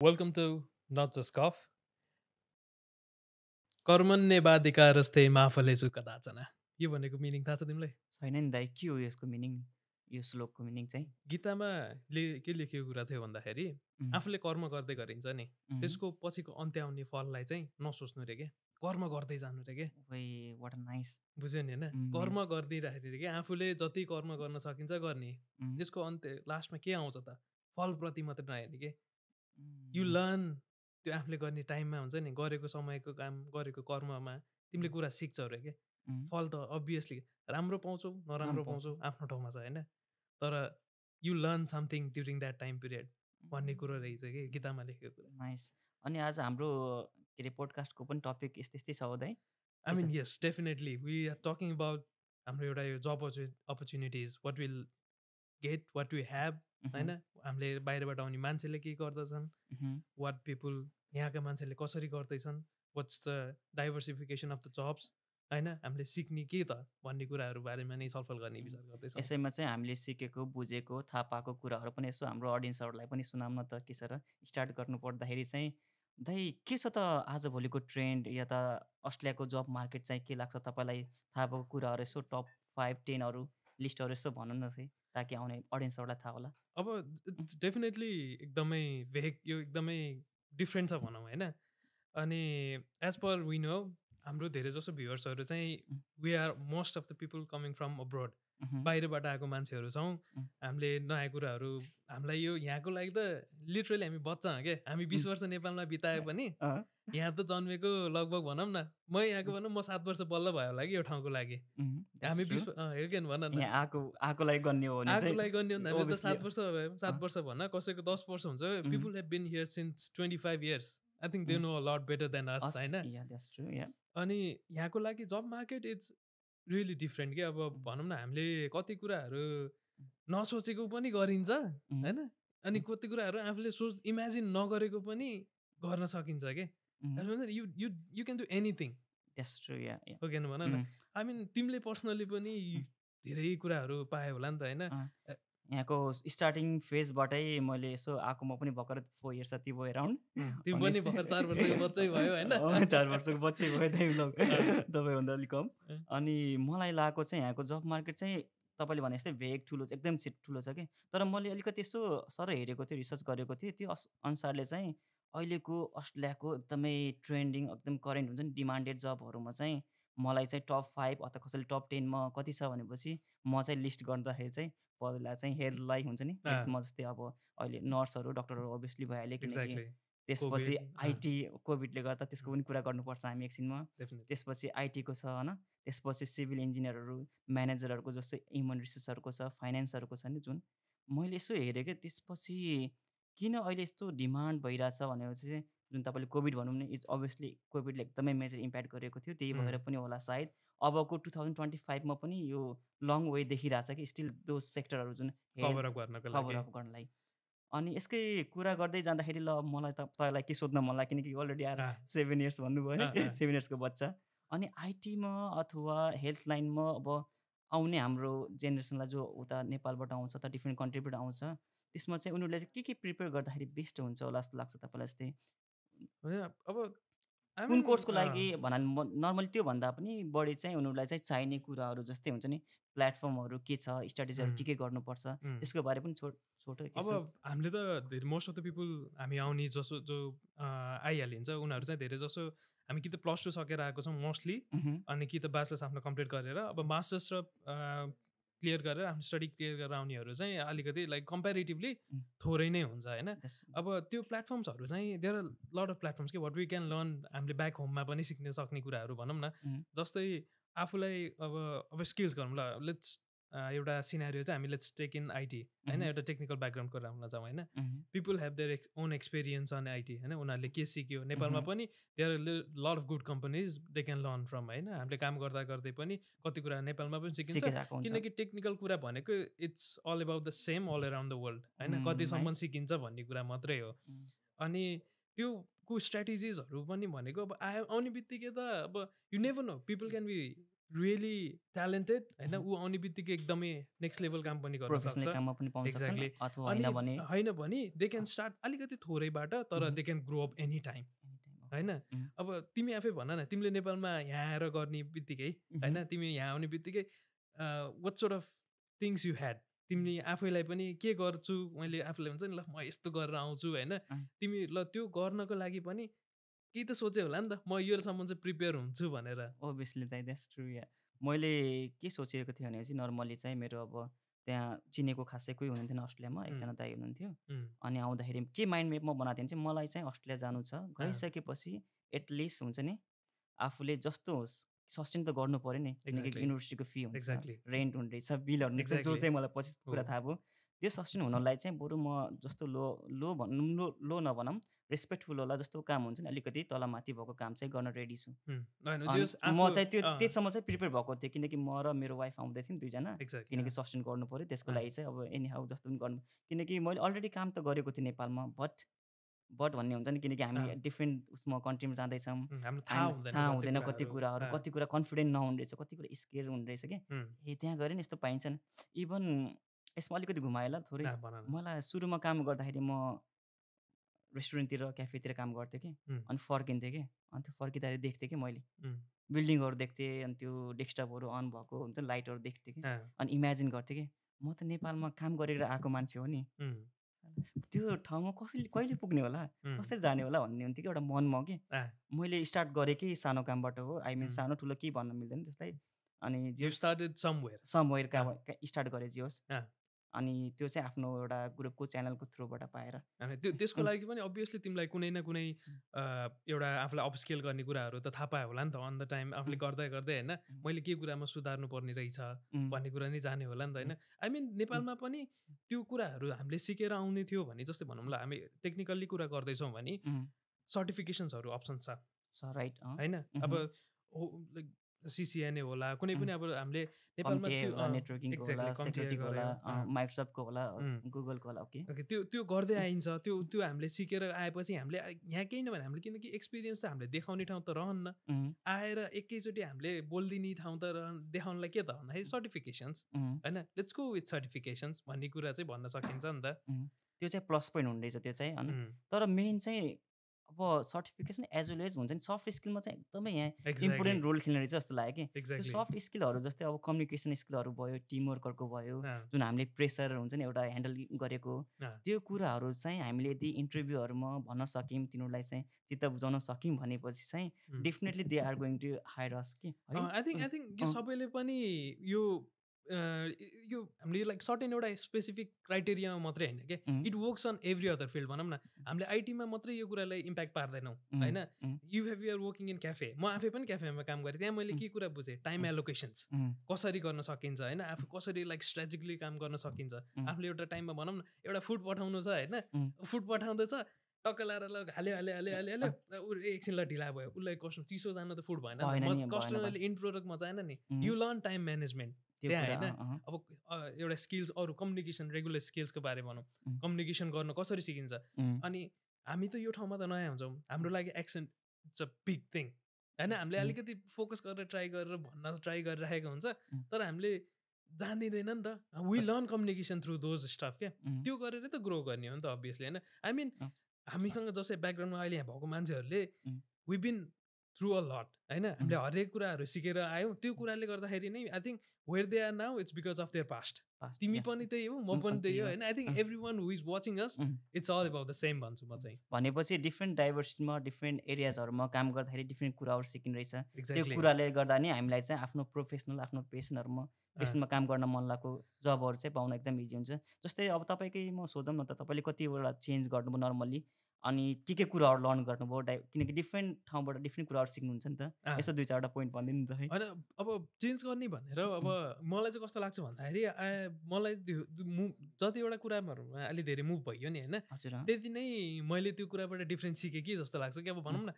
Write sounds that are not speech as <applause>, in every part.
Welcome to Not Just Cough. कर्मण्य बाधिका रस्ते माफले चुक दाचना। यो भनेको मिनिङ थाहा छ तिमीलाई? छैन नि दाइ के हो यसको मिनिङ? यो श्लोकको मिनिङ चाहिँ? गीतामा ले के लेखिएको कुरा थियो भन्दाखेरि आफूले कर्म गर्दै गरिन्छ नि। त्यसको पछिको अन्त्य आउने फललाई चाहिँ नसोच्नु रे के? कर्म गर्दै जानु रे के? ओइ वाट अ नाइस बुझ्यो नि होइन? कर्म गरिदिइराखेको के? आफूले जति कर्म गर्न सकिन्छ गर्ने। त्यसको अन्त्य लास्टमा के आउँछ त? फलप्रति मात्रै नहेर्ने के? यु लर्न त्यो आफूले गर्ने टाइममा हुन्छ नि गरेको समयको काम गरेको कर्ममा तिमीले कुरा सिक्छौ रे के? फल त अभियसली राम्रो पाउँछौ नराम्रो राम्रो पाउँछौ आफ्नो ठाउँमा छ होइन? तर you learn something during that time period भन्ने कुरो रहेछ कि गीतामा लेखेको कुरा। नाइस अनि आज हाम्रो के अरे पोडकास्टको पनि टपिक यस्तै यस्तै छ हो दाइ। I mean yes definitely we are talking about हाम्रो एउटा यो job opportunities what will get what we have होइन? हामीले बाहिरबाट आउने मान्छेले के गर्दछन्? वाट पिपुल यहाँका मान्छेले कसरी गर्दैछन्? What's the diversification of the jobs होइन? हामीले सिक्ने के त भन्ने कुराहरू बारेमा नै छलफल गर्ने विचार गर्दैछौँ। यसैमा चाहिँ हामीले सिकेको बुझेको थाहा पाएको कुराहरू पनि यसो हाम्रो अडियन्सहरूलाई पनि सुनाउँ न त के छ र स्टार्ट गर्नु पर्दाखेरि चाहिँ दाइ के छ त आजभोलिको ट्रेन्ड या त अस्ट्रेलियाको जब मार्केट चाहिँ के लाग्छ? तपाईँलाई थाहा भएको कुराहरू यसो टप फाइभ टेनहरू लिस्टहरू यसो भन्नु न चाहिँ ताकि आउने अडियन्सहरूलाई थाहा होला। अब डेफिनेटली एकदमै भेग यो एकदमै डिफ्रेन्ट छ भनौँ होइन? अनि एज पर वी नो हाम्रो धेरै जसो भ्युवर्सहरू चाहिँ. We are most of the people coming from abroad बाहिरबाट आएको मान्छेहरू छौँ. हामीले नयाँ कुराहरू हामीलाई यो यहाँको लागि त लिटरली हामी बच्चा हो क्या। हामी बिस. वर्ष नेपालमा बिताए <laughs> पनि। यहाँ त जन्मेको लगभग भनौँ न म यहाँको भनौँ म सात वर्ष बल्ल भयो होला कि यो ठाउँको लागि हामी बिस true. अँ, हो कि होइन भन न गर्ने हो भने आएको चाहिँ लागि गर्ने हो भने त सात वर्ष भयो सात। वर्ष भन्न कसैको दस वर्ष हुन्छ. People have been here since twenty five years I think they. Know lot better than us होइन. अनि यहाँको लागि job market is really different कि अब भनौँ न हामीले कति कुराहरू नसोचेको पनि गरिन्छ होइन अनि. कति कुराहरू आफूले सोच इमेजिन नगरेको पनि गर्न सकिन्छ कि you you you can do anything. हो भन न आई मिन तिमीले पर्सनली पनि धेरै कुराहरू पायो होला नि त होइन? यहाँको स्टार्टिङ फेजबाटै मैले यसो आएको म पनि भर्खर फोर इयर्स जति भयो एराउन्ड <laughs> तिमी पनि भर्खर चार वर्षको <laughs> बच्चै भयो होइन? चार वर्षको बच्चै भयो <laughs> तपाईँभन्दा अलिक कम। अनि मलाई लागेको चाहिँ यहाँको जब मार्केट चाहिँ तपाईँले भने जस्तै भेग ठुलो छ एकदम छिट ठुलो छ कि? तर मैले अलिकति यसो सर हेरेको थिएँ रिसर्च गरेको थिएँ त्यो अनुसारले चाहिँ अहिलेको अस्ट्रेलियाको एकदमै ट्रेन्डिङ एकदम करेन्ट हुन्छ नि डिमान्डेड जबहरूमा चाहिँ मलाई चाहिँ टप फाइभ अथवा कसैले टप टेनमा कति छ भनेपछि म चाहिँ लिस्ट गर्दाखेरि चाहिँ पहिला चाहिँ हेल्थलाई हुन्छ नि। हेल्थमा जस्तै अब अहिले नर्सहरू डक्टरहरू अभियसली भइहाल्यो किनकि त्यसपछि। आइटी कोभिडले गर्दा त्यसको पनि कुरा गर्नुपर्छ हामी एकछिनमा। त्यसपछि आइटीको छ होइन? त्यसपछि सिभिल इन्जिनियरहरू म्यानेजरहरूको जस्तै ह्युमन रिसोर्सहरूको छ फाइनेन्सहरूको छ नि जुन। मैले यसो हेरेँ क्या त्यसपछि किन अहिले यस्तो डिमान्ड भइरहेछ भनेपछि चाहिँ जुन तपाईँले कोभिड भनौँ न इज अभियसली कोभिडले एकदमै मेजर इम्प्याक्ट गरेको थियो त्यही भएर. पनि होला सायद। अबको टु थाउजन्ड ट्वेन्टी फाइभमा पनि यो लङ वे देखिरहेछ कि स्टिल दो सेक्टरहरू जुन कभर अप गर्नलाई अनि यसकै कुरा गर्दै जाँदाखेरि ल मलाई त तपाईँलाई के सोध्न मन लाग्यो किनकि अलरेडी आएर सेभेन इयर्स भन्नुभयो। सेभेन इयर्सको बच्चा। अनि आइटीमा अथवा हेल्थ लाइनमा अब आउने हाम्रो जेनेरेसनलाई जो उता नेपालबाट आउँछ त डिफ्रेन्ट कन्ट्रीबाट आउँछ त्यसमा चाहिँ उनीहरूले चाहिँ के के प्रिपेयर गर्दाखेरि बेस्ट हुन्छ होला जस्तो लाग्छ तपाईँलाई जस्तै अब कुन कोर्सको लागि भन्नाले नर्मली त्योभन्दा पनि बढी चाहिँ उनीहरूलाई चाहिँ चाहिने कुराहरू जस्तै हुन्छ नि प्लेटफर्महरू के छ स्ट्राटेजीहरू. के के गर्नुपर्छ. त्यसको बारे पनि छोट छोटो अब हामीले त धेरै मोस्ट अफ द पिपुल हामी आउने जसो जो आइहालिन्छ उनीहरू चाहिँ धेरै जसो हामी कि त प्लस टू सकेर आएको छौँ मोस्टली अनि कि त ब्याचलर्स आफ्नो कम्प्लिट गरेर अब मास्टर्स र क्लियर गरेर आफ्नो स्टडी क्लियर गरेर आउनेहरू चाहिँ अलिकति लाइक कम्पेरिटिभली. थोरै नै हुन्छ होइन अब त्यो प्लेटफर्म्सहरू चाहिँ देयर लट अफ प्लेटफर्म्स के वाट वी क्यान लर्न हामीले ब्याक होममा पनि सिक्न सक्ने कुराहरू भनौँ न. जस्तै आफूलाई अब अब स्किल्स गरौँ ल लेट्स एउटा सिनारियो चाहिँ हामी लेट्स टेक इन आइटी होइन. एउटा टेक्निकल ब्याकग्राउन्डको राउन्डमा जाउँ होइन? People have their own experience on IT होइन? उनीहरूले के सिक्यो? नेपालमा. पनि there lot of good companies they can learn from होइन? हामीले काम गर्दा गर्दै पनि कति कुरा नेपालमा पनि सिकिन्छ। किनकि टेक्निकल कुरा भनेको it's all about the same all around the world होइन? कतिसम्म. सिकिन्छ भन्ने कुरा मात्रै हो. अनि त्यो को स्ट्राटेजिजहरू पनि भनेको अब आयो आउने बित्तिकै त अब you never know people can be really talented होइन. ऊ आउने बित्तिकै एकदमै नेक्स्ट लेभल काम पनि गर्न सक्छ काममा पनि पाउन होइन भने दे क्यान स्टार्ट अलिकति थोरैबाट तर. They can grow up any time. होइन. अब तिमी आफै भन न तिमीले नेपालमा यहाँ आएर गर्ने बित्तिकै. होइन तिमी यहाँ आउने बित्तिकै what sort of things you had तिमीले आफैलाई पनि के गर्छु मैले आफूलाई हुन्छ नि ल म यस्तो गरेर आउँछु होइन। तिमी ल त्यो गर्नको लागि पनि केही त सोचे होला नि त म योसम्म चाहिँ प्रिपेयर हुन्छु भनेर ओभियसली दाइ द्याट्स ट्रु या मैले के सोचेको थिएँ भने चाहिँ नर्मली चाहिँ मेरो अब त्यहाँ चिनेको खासै कोही हुनुहुन्थेन अस्ट्रेलियामा. एकजना दाइ हुनुहुन्थ्यो अनि आउँदाखेरि के माइन्ड मेप म बनाएको थिएँ भने चाहिँ मलाई चाहिँ अस्ट्रेलिया जानु छ गइसकेपछि एटलिस्ट हुन्छ नि आफूले जस्तो होस् सस्टेन त गर्नु पऱ्यो नि किनकि. युनिभर्सिटीको फी हुन्छ. रेन्ट हुने रहेछ बिलहरू हुने रहेछ जो. चाहिँ मलाई पछि कुरा। थाहा भयो त्यो सस्टेन हुनलाई चाहिँ बरु म जस्तो लो लो भनौँ लो लो नभनौँ रेस्पेक्टफुल होला जस्तो काम हुन्छ नि अलिकति तलमाथि भएको काम चाहिँ गर्न रेडी छु। म चाहिँ त्यो त्यससम्म चाहिँ प्रिपेयर भएको थिएँ किनकि म र मेरो वाइफ आउँदै थियौँ दुईजना किनकि सस्टेन गर्नु पऱ्यो त्यसको। लागि चाहिँ अब एनी हाउ जस्तो पनि गर्नु किनकि मैले अलरेडी काम त गरेको थिएँ नेपालमा बट बट भन्ने हुन्छ नि किनकि हामी। डिफ्रेन्ट उसमा कन्ट्रीमा जाँदैछौँ थाहा हुँदैन कति कुराहरू, कति कुरा कन्फिडेन्ट नहुने रहेछ कति कुरा स्केयर हुने रहेछ कि? ए त्यहाँ गऱ्यो नि यस्तो पाइन्छन् इभन यसमा अलिकति घुमाएला थोरै। मलाई सुरुमा काम गर्दाखेरि म रेस्टुरेन्टतिर क्याफेतिर काम गर्थेँ कि. अनि फर्किन्थेँ कि अनि त्यो फर्किँदाखेरि देख्थेँ कि मैले. बिल्डिङहरू देख्थेँ अनि त्यो डेस्कटपहरू अन भएको हुन्छ लाइटहरू देख्थेँ कि अनि इमेजिन गर्थेँ कि म त नेपालमा काम गरेर आएको मान्छे हो नि। त्यो ठाउँमा कसरी कहिले <laughs> पुग्ने होला? कसरी जाने होला भन्ने हुन्थ्यो कि एउटा मनमा कि। मैले स्टार्ट गरेँ कि सानो कामबाट हो आई मिन. सानो ठुलो केही भन्न मिल्दैन त्यसलाई। अनि स्टार्ट गरेँ जे होस्। अनि त्यो चाहिँ आफ्नो एउटा ग्रुपको च्यानलको थ्रुबाट पाएर त्यो त्यसको. लागि पनि अभियसली तिमीलाई कुनै न कुनै एउटा आफूलाई अपस्केल गर्ने कुराहरू त थाहा पायो होला नि त अन द टाइम आफूले. गर्दै गर्दै होइन. मैले के कुरामा सुधार्नु पर्ने रहेछ भन्ने कुरा नै जाने होला नि त होइन आई मिन नेपालमा पनि त्यो कुराहरू हामीले सिकेर आउने थियो भने जस्तै भनौँ ल हामी टेक्निकल्ली कुरा गर्दैछौँ भने सर्टिफिकेसन्सहरू अप्सन छ राइट होइन अब। लाइक सिसिएनए होला कुनै. पनि अब हामीले नेपालमा त्यो होला नेटवर्किङको सेक्युरिटीको। माइक्रोसफ्टको होला. गुगलको होला ओके। ओके त्यो त्यो गर्दै आइन्छ त्यो त्यो हामीले सिकेर आएपछि हामीले यहाँ केही नभने हामीले किनकि एक्सपिरियन्स त हामीले देखाउने ठाउँ त रहन्न। आएर एकैचोटि हामीले बोलिदिने ठाउँ त रहन देखाउनलाई के त भन्दाखेरि सर्टिफिकेसन्स होइन? लेट्स गो विथ सर्टिफिकेसन्स भन्ने कुरा चाहिँ भन्न सकिन्छ नि त। त्यो चाहिँ प्लस पोइन्ट रहेछ त्यो चाहिँ अनि तर मेन चाहिँ अब सर्टिफिकेसन एज वेल एज हुन्छ नि सफ्ट स्किलमा चाहिँ एकदमै यहाँ इम्पोर्टेन्ट रोल खेल्ने रहेछ जस्तो लाग्यो कि त्यो सफ्ट स्किलहरू जस्तै अब कम्युनिकेसन स्किलहरू भयो टिमवर्कहरूको भयो जुन हामीले प्रेसर हुन्छ नि एउटा ह्यान्डल गरेको। त्यो कुराहरू चाहिँ हामीले यदि इन्टरभ्यूहरूमा भन्न सक्यौँ तिनीहरूलाई चाहिँ चित्त बुझाउन सक्यौँ भनेपछि चाहिँ. Definitely they are going to hire us कि आई थिङ्क आई थिङ्क यो। सबैले पनि यो यो हामीले लाइक सर्टेन एउटा स्पेसिफिक क्राइटेरियामा मात्रै होइन कि? उम्, it works on every other field भनौँ न। हामीले आइटीमा मात्रै यो कुरालाई इम्प्याक्ट पार्दैनौँ होइन? You have you're working in cafe म आफै पनि क्याफेमा काम गरेँ। त्यहाँ मैले. के कुरा बुझेँ? टाइम. एलोकेसन्स कसरी गर्न सकिन्छ होइन? आफू कसरी लाइक स्ट्रेटेजिकली काम गर्न सकिन्छ. आफूले एउटा टाइममा भनौँ न एउटा फुड पठाउनु छ होइन. फुड पठाउँदैछ टक्क लाएर ल हाल्यो हाल्यो हाल्यो हाल्यो हाल्यो। ऊ एकछिन ल ढिला भयो। उसलाई कस्टमर चिसो जान त फुड भएन। नि, कस्टमरले इन प्रोडक्ट मजाएन नि। उम्, यु लर्न टाइम म्यानेजमेन्ट त्यहाँ होइन? अब एउटा स्किल्स अरू कम्युनिकेसन रेगुलर स्किल्सको बारे भनौँ. कम्युनिकेसन गर्न कसरी सिकिन्छ? अनि हामी त यो ठाउँमा त नयाँ हुन्छौँ। हाम्रो लागि accent it's a big thing. होइन? हामीले. अलिकति फोकस गरेर ट्राई गरेर भन्न ट्राई गरिरहेको हुन्छ. तर हामीले जानिँदैन नि त। We learn communication through those stuff क्या? त्यो गरेर त ग्रो गर्ने हो नि त अभियसली होइन? I mean. हामीसँग जस्तै ब्याकग्राउन्डमा अहिले यहाँ भएको मान्छेहरूले उम्. थ्रु अ लट होइन? हामीले हरेक कुराहरू सिकेर आयौँ। त्यो कुराले गर्दाखेरि नै I think where they are now it's because of their past past, तिमी. पनि त्यही हो म पनि त्यही हो। होइन? I think. Every one who is watching us. It's all about the same भन्छु म चाहिँ। भनेपछि डिफ्रेन्ट डाइभर्सिटीमा डिफ्रेन्ट एरियाजहरूमा काम गर्दाखेरि डिफ्रेन्ट कुराहरू सिकिने रहेछ। त्यो कुराले गर्दा नि हामीलाई चाहिँ आफ्नो प्रोफेसनल आफ्नो पेसनहरूमा पेसनमा काम गर्न मन लागेको जबहरू चाहिँ पाउन एकदम इजी हुन्छ। जस्तै अब तपाईँकै म सोधौँ न त तपाईँले कतिवटा चेन्ज गर्नुभयो नर्मल्ली अनि के के कुराहरू लर्न गर्नुभयो डाइ किनकि डिफ्रेन्ट ठाउँबाट डिफ्रेन्ट कुराहरू सिक्नुहुन्छ नि त। यसो दुई चारवटा पोइन्ट भनिदिनु नि त है होइन अब चेन्ज गर्ने भनेर अब मलाई चाहिँ कस्तो लाग्छ भन्दाखेरि मलाई मुभ जतिवटा कुराहरूमा अलि धेरै मुभ भयो नि होइन। त्यति नै मैले त्यो कुराबाट डिफ्रेन्स सिकेँ कि जस्तो लाग्छ कि अब भनौँ न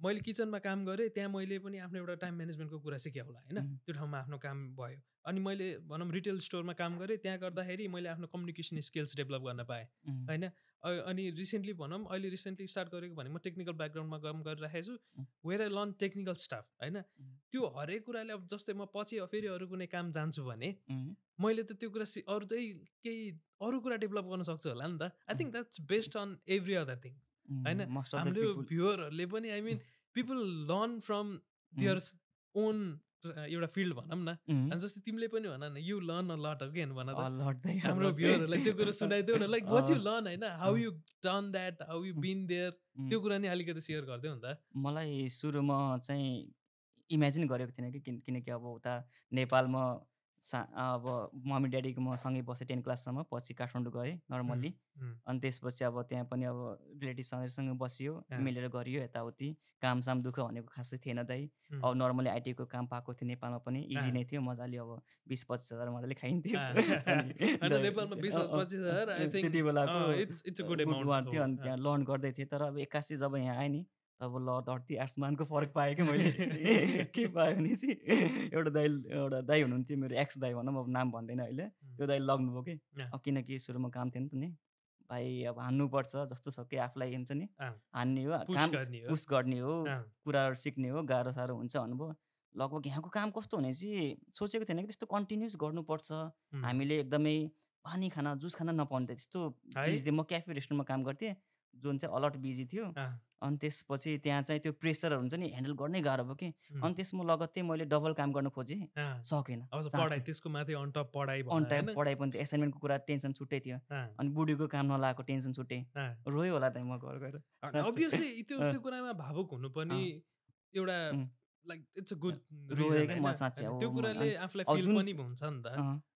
मैले किचनमा काम गरेँ त्यहाँ मैले पनि आफ्नो एउटा टाइम म्यानेजमेन्टको कुरा सिकेँ होला होइन त्यो ठाउँमा आफ्नो काम भयो। अनि मैले भनौँ रिटेल स्टोरमा काम गरेँ त्यहाँ गर्दाखेरि मैले आफ्नो कम्युनिकेसन स्किल्स डेभलप गर्न पाएँ होइन? अनि रिसेन्टली भनौँ अहिले रिसेन्टली स्टार्ट गरेको भने म टेक्निकल ब्याकग्राउन्डमा काम गरिरहेको छु. Where I learn technical staff होइन? त्यो हरेक कुराले अब जस्तै म पछि फेरि अरू कुनै काम जान्छु भने मैले त त्यो कुरा सि अरू चाहिँ केही अरू कुरा डेभलप गर्न सक्छु होला नि त। I think that's based on every other thing. होइन? हाम्रो भ्युवरहरूले पनि I mean people learn from their own एउटा फिल्ड भनौँ न। अनि जस्तै तिमीले पनि भन न you learn a lot again भन हाम्रो. भ्युवरहरूलाई त्यो कुरो सुनाइदेऊ न। लाइक वाट यु लर्न होइन? How. You done that how you been there त्यो कुरा नि अलिकति सेयर गरिदेऊ नि त। मलाई सुरुमा चाहिँ इमेजिन गरेको थिइनँ कि किन किनकि अब उता नेपालमा सा अब मम्मी ड्याडीको म सँगै बसेँ टेन क्लाससम्म पछि काठमाडौँ गएँ नर्मल्ली। अनि त्यसपछि अब त्यहाँ पनि अब रिलेटिभसँगैसँग बसियो। मिलेर गरियो यताउति। कामसाम दुःख भनेको खासै थिएन दाइ। अब नर्मली आइटीको काम पाएको थियो नेपालमा पनि इजी। नै थियो मजाले अब बिस पच्चिस हजार मजाले खाइन्थ्यो। <laughs> त्यति बेलाको थियो अनि त्यहाँ लर्न गर्दै थिएँ। तर अब एक्कासी जब यहाँ आएँ नि तब ल धरती आसमानको फरक पाएँ कि मैले। <laughs> के पायो भने चाहिँ एउटा दाइ एउटा दाइ हुनुहुन्थ्यो मेरो एक्स दाइ भनौँ अब नाम भन्दैन अहिले। त्यो दाइ लग्नुभयो कि। अब किनकि सुरुमा काम थिएन त नि। भाइ अब हान्नुपर्छ जस्तो छ कि आफूलाई हुन्छ नि। हान्ने हो काम पुस गर्ने हो कुराहरू सिक्ने हो गाह्रो साह्रो हुन्छ भन्नुभयो। लगभग यहाँको काम कस्तो हुने चाहिँ सोचेको थिएन कि त्यस्तो कन्टिन्युस गर्नुपर्छ। हामीले एकदमै पानी खाना जुस खाना नपाउने त्यस्तो? बिजी म क्याफे रेस्टुरेन्टमा काम गर्थेँ। जुन चाहिँ अलट बिजी थियो। अनि त्यसपछि त्यहाँ चाहिँ त्यो प्रेसरहरू हुन्छ नि ह्यान्डल गर्नै गाह्रो भयो कि। अनि त्यसमा लगत्तै मैले डबल काम गर्न खोजेँ। सकेन। त्यसको माथि अन टप पढाइ अन भन टाइम होइन? पढाइ पनि थियो। एसाइनमेन्टको कुरा टेन्सन छुट्टै थियो। अनि बुढीको काम नलाएको टेन्सन छुट्टै। रोयो होला त म घर गएर। अभियसली त्यो। <laughs> त्यो कुरामा भावुक हुनु पनि एउटा। Like it's a. गुड म साँच्चै, त्यो कुराले आफूलाई फिल जुन- पनि हुन्छ नि त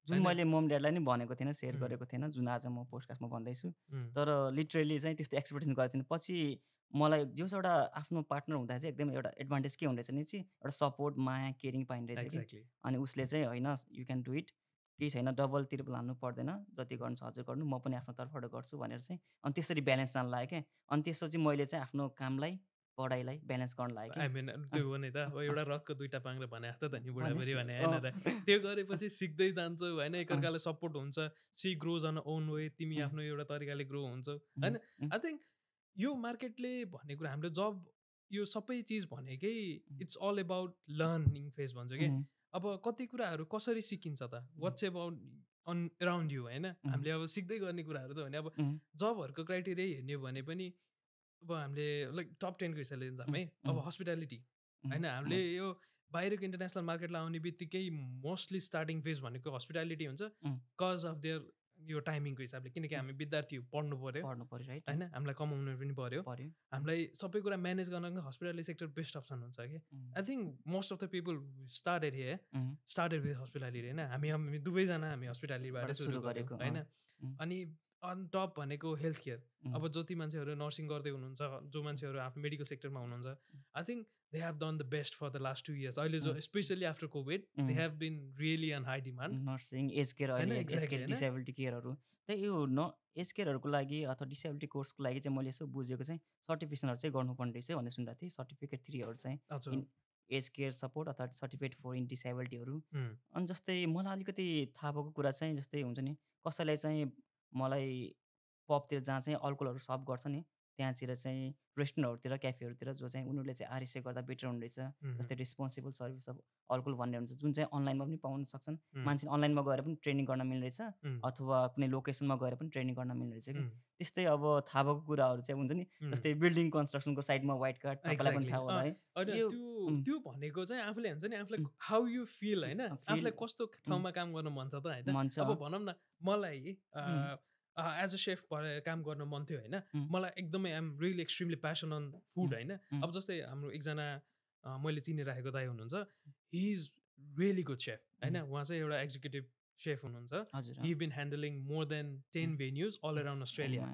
जुन? मैले मम ड्याडलाई नि भनेको थिएन सेयर। गरेको थिएन जुन आज म पोडकास्टमा भन्दैछु। तर लिटरली चाहिँ त्यस्तो एक्सपेक्टेसन गरेको थिएन। पछि मलाई जस एउटा आफ्नो पार्टनर हुँदा चाहिँ एकदम एउटा एडभान्टेज के हुँदैछ नि चाहिँ एउटा सपोर्ट माया केयरिङ पाइने रहेछ कि exactly. अनि उसले चाहिँ होइन यु क्यान डु इट केही छैन डबल त्रिपल हाल्नु पर्दैन जति गर्नु छ हजुर गर्नु म पनि आफ्नो तर्फबाट गर्छु भनेर चाहिँ अनि त्यसरी ब्यालेन्स जान लाग्यो क्या। अनि त्यसपछि मैले चाहिँ आफ्नो कामलाई पढाइलाई ब्यालेन्स गर्न लाग्यो आई मिन त्यो हो नि त अब एउटा रथको दुइटा पाङ्ग्रो भने जस्तो त नि बुढाबुढी भने होइन र त्यो गरेपछि सिक्दै जान्छौ होइन एकअर्कालाई सपोर्ट हुन्छ she grows on own way तिमी. आफ्नो एउटा तरिकाले ग्रो हुन्छौ। होइन आई थिङ्क यो मार्केटले भन्ने कुरा हाम्रो जब यो सबै चिज भनेकै it's all about learning phase भन्छ कि। अब कति कुराहरू कसरी सिकिन्छ त? What's about on around you होइन? हामीले अब सिक्दै गर्ने कुराहरू त भने अब जबहरूको क्राइटेरिया हेर्ने हो भने पनि अब हामीले लाइक टप टेनको हिसाबले जाउँ है अब. हस्पिटालिटी होइन? हामीले यो बाहिरको इन्टरनेसनल मार्केटलाई आउने बित्तिकै मोस्टली स्टार्टिङ फेज भनेको हस्पिटालिटी हुन्छ. कज अफ देयर यो टाइमिङको हिसाबले किनकि हामी विद्यार्थी हो पढ्नु पऱ्यो पढ्नु पऱ्यो राइट? होइन हामीलाई कमाउनु पनि पऱ्यो पऱ्यो हामीलाई सबै कुरा म्यानेज गर्न हस्पिटालिटी सेक्टर बेस्ट अप्सन हुन्छ कि। I think most of the people started um, started with hospitality होइन? हामी हामी दुवैजना हामी हस्पिटालिटीबाट बाट सुरु गरेको होइन. अनि अन टप भनेको हेल्थ केयर. अब जति मान्छेहरू नर्सिङ गर्दै हुनुहुन्छ जो मान्छेहरू आफ्नो मेडिकल सेक्टरमा हुनुहुन्छ I think they have done the best for the last two years अहिले जो. Specially after Covid they. Have been really on high demand nursing age care अहिले एज केयर? डिसेबिलिटी केयरहरू त्यही यो न एज केयरहरूको लागि अथवा डिसेबिलिटी कोर्सको लागि चाहिँ मैले यसो बुझेको चाहिँ सर्टिफिकेसनहरू चाहिँ गर्नुपर्ने रहेछ भनेर सुनिरहेको थिएँ। सर्टिफिकेट थ्रीहरू चाहिँ एज केयर सपोर्ट अथवा सर्टिफिकेट फर इन डिसेबिलिटीहरू अनि जस्तै मलाई अलिकति थाहा भएको कुरा चाहिँ जस्तै हुन्छ नि कसैलाई चाहिँ मलाई पबतिर जहाँ चाहिँ अल्कोहलहरू सर्भ गर्छ नि त्यहाँतिर चाहिँ रेस्टुरेन्टहरूतिर क्याफेहरूतिर जो चाहिँ उनीहरूले चाहिँ आरएसए गर्दा बेटर हुने रहेछ जस्तै रेस्पोन्सिबल सर्भिस अफ अल्कोहल भन्ने हुन्छ जुन चाहिँ अनलाइनमा पनि पाउन सक्छन्। मान्छे अनलाइनमा गएर पनि ट्रेनिङ गर्न मिल्ने रहेछ अथवा कुनै लोकेसनमा गएर पनि ट्रेनिङ गर्न मिल्ने रहेछ कि। त्यस्तै अब थाहा भएको कुराहरू चाहिँ हुन्छ नि. जस्तै बिल्डिङ कन्स्ट्रक्सनको साइडमा वाइट कार्ड तपाईँलाई पनि. थाहा होला है। त्यो भनेको चाहिँ आफूले हुन्छ नि आफूलाई. हाउ यु फिल होइन? आफूलाई कस्तो ठाउँमा काम गर्न मन छ त होइन? अब भनौँ न मलाई एज अ सेफ भएर काम गर्न मन थियो होइन. मलाई एकदमै I'm really extremely passion on food. होइन. अब जस्तै हाम्रो एकजना मैले चिनिराखेको दाई हुनुहुन्छ he is really good chef होइन. उहाँ चाहिँ एउटा एक्जिक्युटिभ सेफ हुनुहुन्छ he been handling more than ten. Venues all around Australia.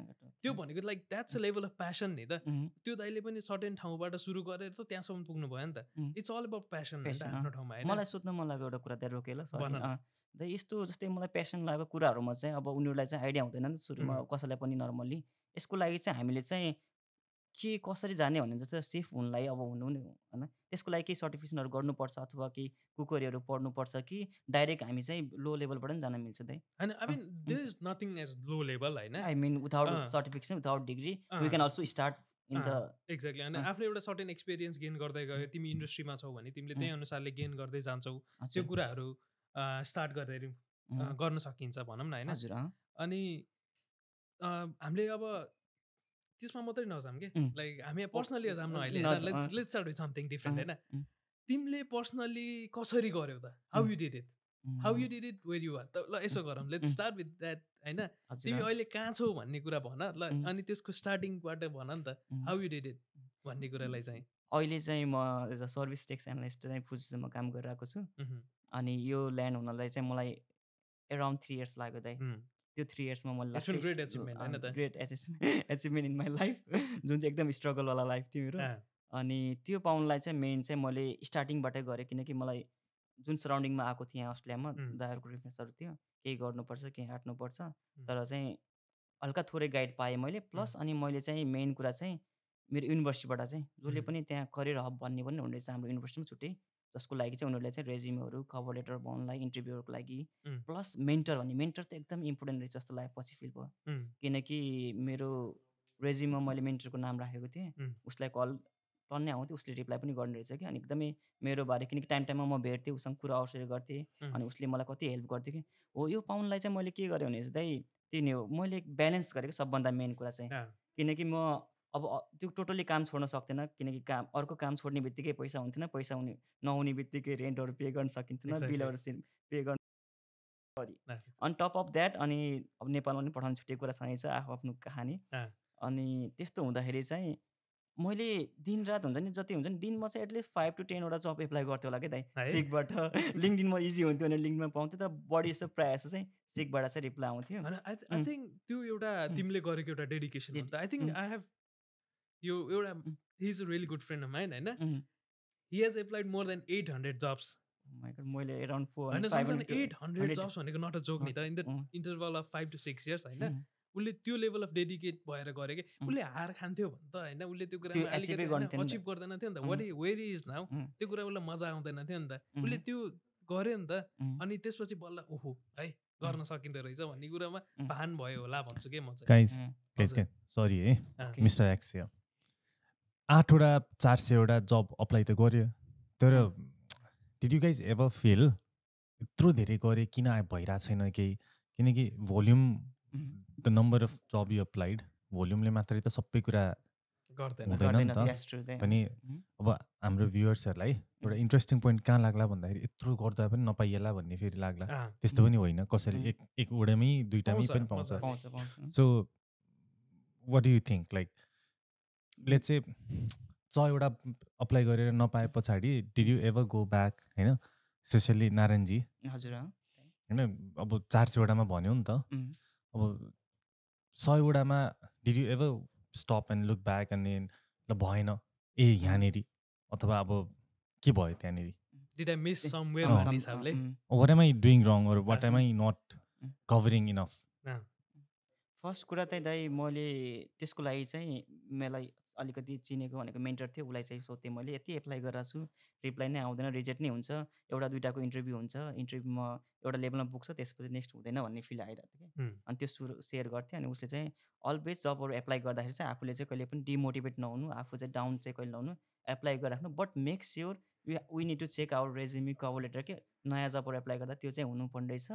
त्यो भनेको like that's a level of passion नि त। त्यो दाइले पनि सर्टेन ठाउँबाट सुरु गरेर त त्यहाँसम्म पुग्नु भयो नि त. इट्स अल अबाउट प्यासन आफ्नो ठाउँमा मलाई सोध्न मन लाग्यो एउटा कुरा त्यहाँ रोकेँ ल द यस्तो जस्तै मलाई प्यासन लागेको कुराहरूमा चाहिँ अब उनीहरूलाई चाहिँ आइडिया हुँदैन नि त सुरुमा. कसैलाई पनि नर्मल्ली यसको लागि चाहिँ हामीले चाहिँ के कसरी जाने भन्ने जस्तो सेफ हुनलाई अब हुनु नि होइन? त्यसको लागि केही सर्टिफिकेसनहरू गर्नुपर्छ अथवा केही कुकरीहरू पढ्नुपर्छ कि डाइरेक्ट हामी चाहिँ लो लेभलबाट पनि जान मिल्छ दाइ होइन I mean this is nothing as low level होइन? I mean without uh. Certification without degree we. Can also start in the exactly अनि अँ। आफूले एउटा सर्टेन एक्सपिरियन्स गेन गर्दै गयो तिमी इन्डस्ट्रीमा छौ भने तिमीले त्यही अनुसारले गेन गर्दै जान्छौ त्यो कुराहरू स्टार्ट गर्दै गर्न सकिन्छ भनौँ न होइन? अनि हामीले अब त्यसमा मात्रै नजाऊँ कि. लाइक हामी पर्सनली न अहिले स्टार्ट विथ समथिङ डिफ्रेन्ट होइन. तिमीले पर्सनली कसरी गर्यौ त? How. You did it how you did it where you are त ल यसो गरौँ। लेट्स. स्टार्ट विथ द्याट होइन? तिमी अहिले कहाँ छौ भन्ने कुरा भन ल. अनि त्यसको स्टार्टिङबाट भन नि त. हाउ यु डिड इट भन्ने कुरालाई चाहिँ। अहिले चाहिँ म as a service tax analyst चाहिँ फुजीमा काम गरिरहेको छु। अनि यो ल्यान्ड हुनलाई चाहिँ मलाई एराउन्ड थ्री इयर्स लाग्यो दाइ. त्यो थ्री इयर्समा मैले होइन त? Great achievement in my life जुन चाहिँ एकदम स्ट्रगलवाला लाइफ थियो मेरो अनि त्यो पाउनलाई चाहिँ मेन चाहिँ मैले स्टार्टिङबाटै गरेँ किनकि मलाई जुन सराउन्डिङमा आएको थिएँ यहाँ अस्ट्रेलियामा उम्. दाइहरूको रेफरेन्सहरू थियो केही गर्नुपर्छ केही आँट्नुपर्छ तर चाहिँ हल्का थोरै गाइड पाएँ मैले प्लस अनि मैले चाहिँ मेन कुरा चाहिँ मेरो युनिभर्सिटीबाट चाहिँ जसले. पनि त्यहाँ करियर हब भन्ने पनि रहेछ हाम्रो युनिभर्सिटीमा छुट्टै जसको लागि चाहिँ उनीहरूले चाहिँ रेज्युमहरू कभर लेटर बनाउनलाई इन्टरभ्यूहरूको लागि. प्लस मेन्टर भन्ने मेन्टर त एकदम इम्पोर्टेन्ट रहेछ जस्तो लाग्यो पछि फिल भयो. किनकि मेरो रेज्युममा मैले मेन्टरको नाम राखेको थिएँ. उसलाई कल टन्नै आउँथ्यो उसले रिप्लाई पनि गर्ने रहेछ कि अनि एकदमै मेरो बारे किनकि टाइम टाइममा म भेट्थेँ उसँग कुरा अवसर गर्थेँ. अनि उसले मलाई कति हेल्प गर्थ्यो कि हो यो पाउनलाई चाहिँ मैले के गरेँ भने चाहिँ त्यही नै हो मैले ब्यालेन्स गरेको सबभन्दा मेन कुरा चाहिँ किनकि म अब त्यो टोटल्ली काम छोड्न सक्थेन किनकि काम अर्को काम छोड्ने बित्तिकै पैसा हुन्थेन पैसा हुने नहुने बित्तिकै रेन्टहरू पे गर्न सकिन्थेन. बिलहरू पे गर्न it. On top of that अनि अब नेपालमा पनि पठाउनु छुट्टै कुरा छँदैछ आफू आफ्नो कहानी। अनि त्यस्तो हुँदाखेरि चाहिँ मैले दिनरात हुन्छ नि जति हुन्छ नि दिनमा चाहिँ एटलिस्ट फाइभ टु टेनवटा जब एप्लाई गर्थ्यो होला कि दाइ? सिकबाट <laughs> लिङ्कडिनमा इजी हुन्थ्यो भने लिङ्कडिनमा पाउँथ्यो तर बढी जस्तो प्रायः जस्तो चाहिँ सिकबाट चाहिँ रिप्लाई आउँथ्यो आई. थिङ्क त्यो एउटा. तिमीले गरेको एउटा dedication I think. I have यो एउटा is a really good friend of mind होइन. He has applied more than eight hundred jobs मैले एराउन्ड फोर होइन एट हन्ड्रेड 100 जब्स भनेको नट अ जोक नि त in the. Interval of five to six years होइन. उसले त्यो level of dedicate भएर गरे कि. उसले हार खान्थ्यो भने त होइन उसले त्यो achieve अलिकति। अचिभ गर्दैन थियो नि त. What where is now. त्यो कुरा उसलाई मजा आउँदैन थियो नि त उसले. त्यो गर्यो नि त. अनि त्यसपछि बल्ल ओहो है गर्न सकिँदो रहेछ भन्ने कुरामा. भान भयो होला भन्छु कि म चाहिँ। सरी है. Mister X here. आठवटा चार सयवटा जब अप्लाई त गर्यो तर did you guys ever feel यत्रो धेरै गरेँ किन भइरहेको छैन केही किनकि volume. The number of job you applied भोल्युमले मात्रै त सबै कुरा गर्दैन हुँदैन गर्दैन नि त। that's true, दाइ। पनि उम्. अब हाम्रो भ्युवर्सहरूलाई एउटा इन्ट्रेस्टिङ पोइन्ट कहाँ लाग्ला भन्दाखेरि यत्रो गर्दा पनि नपाइएला भन्ने फेरि लाग्ला त्यस्तो पनि होइन कसरी. एक एक वडामै दुइटामै पनि पाउँछ so what do you think like let चाहिँ सयवटा अप्लाई गरेर नपाए पछाडि did you ever go back होइन स्पेसल्ली नारायणजी हजुर। होइन अब चार सयवटामा भन्यो नि त. अब सयवटामा did you ever stop and look back and then ल भएन ए यहाँनिर अथवा अब के भयो त्यहाँनिर did I miss a, somewhere some- भन्ने some- हिसाबले उम्. What am I doing wrong or what am. I not um. Covering enough first कुरा चाहिँ दाइ मैले त्यसको लागि चाहिँ मलाई अलिकति चिनेको भनेको मेन्टर थियो उसलाई चाहिँ सोधेँ मैले यति एप्लाई गरेर छु रिप्लाई नै आउँदैन रिजेक्ट नै हुन्छ एउटा दुइटाको इन्टरभ्यू हुन्छ इन्टरभ्यूमा एउटा लेभलमा पुग्छ त्यसपछि नेक्स्ट हुँदैन भन्ने फिल आइरहेको थियो कि. अनि त्यो सुरु सेयर गर्थेँ अनि उसले चाहिँ अलवेज जबहरू एप्लाई गर्दाखेरि चाहिँ आफूले चाहिँ कहिले पनि डिमोटिभेट नहुनु आफू चाहिँ डाउन चाहिँ कहिले नहुनु एप्लाई गरिराख्नु but make sure we need to check our resume cover letter के नयाँ जबहरू एप्लाई गर्दा त्यो चाहिँ हुनुपर्ने रहेछ।